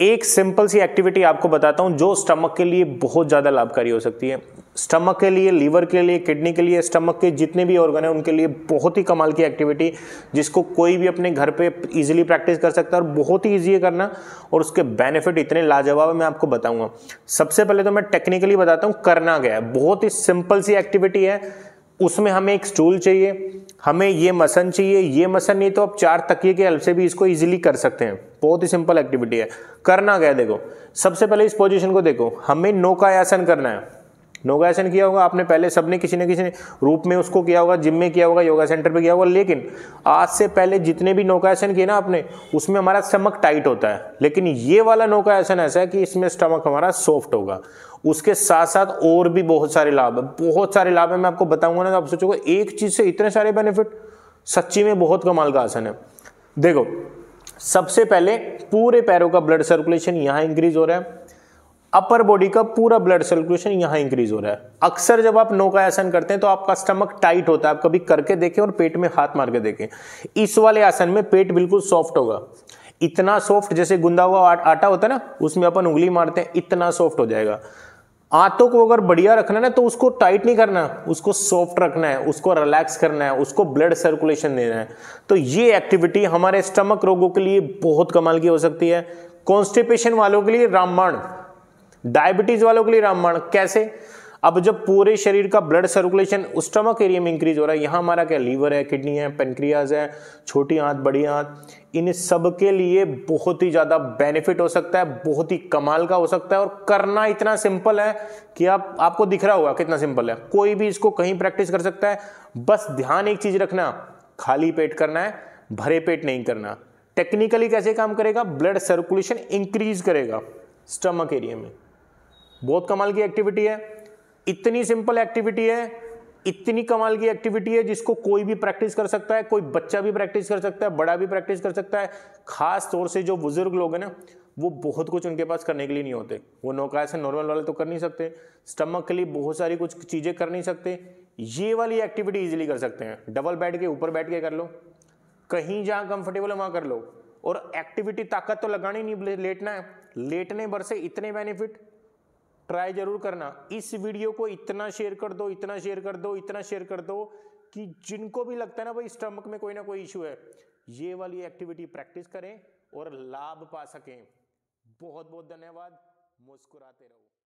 एक सिंपल सी एक्टिविटी आपको बताता हूँ, जो स्टमक के लिए बहुत ज़्यादा लाभकारी हो सकती है। स्टमक के लिए, लीवर के लिए, किडनी के लिए, स्टमक के जितने भी ऑर्गन है, उनके लिए बहुत ही कमाल की एक्टिविटी जिसको कोई भी अपने घर पे इजीली प्रैक्टिस कर सकता है और बहुत ही ईजी है करना, और उसके बेनिफिट इतने लाजवाब है, मैं आपको बताऊँगा। सबसे पहले तो मैं टेक्निकली बताता हूँ, करना क्या है? बहुत ही सिंपल सी एक्टिविटी है। उसमें हमें एक स्टूल चाहिए, हमें ये मसन चाहिए, ये मसन नहीं तो आप चार तकिए के हेल्प से भी इसको इजीली कर सकते हैं। बहुत ही सिंपल एक्टिविटी है। करना क्या देखो, सबसे पहले इस पोजीशन को देखो, हमें नौकायासन करना है। नौकायासन किया होगा, आपने पहले सबने किसी न किसी रूप में उसको किया होगा, जिम में किया होगा, योगा सेंटर पे किया होगा, लेकिन आज से पहले जितने भी नौकायासन किए ना आपने, उसमें हमारा स्टमक टाइट होता है। लेकिन ये वाला नौकायासन ऐसा है कि इसमें स्टमक हमारा सॉफ्ट होगा। उसके साथ साथ और भी बहुत सारे लाभ है। बहुत सारे लाभ है, मैं आपको बताऊँगा ना तो आप सोचोगे, एक चीज़ से इतने सारे बेनिफिट सच्ची में बहुत कमाल का आसन है। देखो, सबसे पहले पूरे पैरों का ब्लड सर्कुलेशन यहाँ इंक्रीज हो रहा है। अपर बॉडी का पूरा ब्लड सर्कुलेशन यहाँ इंक्रीज हो रहा है। अक्सर जब आप नो का आसन करते हैं तो आपका स्टमक टाइट होता है। आप कभी करके देखें और पेट में हाथ मार के देखें। इस वाले आसन में पेट बिल्कुल सॉफ्ट होगा। इतना सॉफ्ट जैसे गुंदा हुआ आटा होता है ना, उसमें अपन उंगली मारते हैं, इतना सॉफ्ट हो जाएगा। आंतों को अगर बढ़िया रखना है ना तो उसको टाइट नहीं करना उसको सॉफ्ट रखना है, उसको रिलैक्स करना है, उसको ब्लड सर्कुलेशन देना है। तो ये एक्टिविटी हमारे स्टमक रोगों के लिए बहुत कमाल की हो सकती है। कॉन्स्टिपेशन वालों के लिए रामबाण। डायबिटीज़ वालों के लिए रामबाण। कैसे? अब जब पूरे शरीर का ब्लड सर्कुलेशन स्टमक एरिया में इंक्रीज हो रहा है, यहाँ हमारा क्या लीवर है किडनी है पेनक्रियाज है, छोटी आंत, बड़ी आंत, इन सब के लिए बहुत ही ज़्यादा बेनिफिट हो सकता है, बहुत ही कमाल का हो सकता है, और करना इतना सिंपल है कि आप, आपको दिख रहा होगा कितना सिंपल है। कोई भी इसको कहीं प्रैक्टिस कर सकता है। बस ध्यान एक चीज़ रखना, खाली पेट करना है, भरे पेट नहीं करना। टेक्निकली कैसे काम करेगा? ब्लड सर्कुलेशन इंक्रीज करेगा स्टमक एरिया में। बहुत कमाल की एक्टिविटी है। इतनी सिंपल एक्टिविटी है, इतनी कमाल की एक्टिविटी है जिसको कोई भी प्रैक्टिस कर सकता है, कोई बच्चा भी प्रैक्टिस कर सकता है, बड़ा भी प्रैक्टिस कर सकता है। खास तौर से जो बुज़ुर्ग लोग हैं ना, वो बहुत कुछ उनके पास करने के लिए नहीं होते। वो नौकायासन नॉर्मल वाले तो कर नहीं सकते। स्टमक के लिए बहुत सारी कुछ चीज़ें कर नहीं सकते। ये वाली एक्टिविटी इजीली कर सकते हैं। डबल बैठ के, ऊपर बैठ के कर लो। कहीं जहाँ कंफर्टेबल है, वहाँ कर लो। और एक्टिविटी ताकत तो लगानी नहीं, लेटना है। लेटने भर से इतने बेनिफिट ट्राई ज़रूर करना। इस वीडियो को इतना शेयर कर दो, इतना शेयर कर दो, इतना शेयर कर दो कि जिनको भी लगता है ना भाई स्टमक में कोई ना कोई इशू है, ये वाली एक्टिविटी प्रैक्टिस करें और लाभ पा सकें। बहुत बहुत धन्यवाद। मुस्कुराते रहो।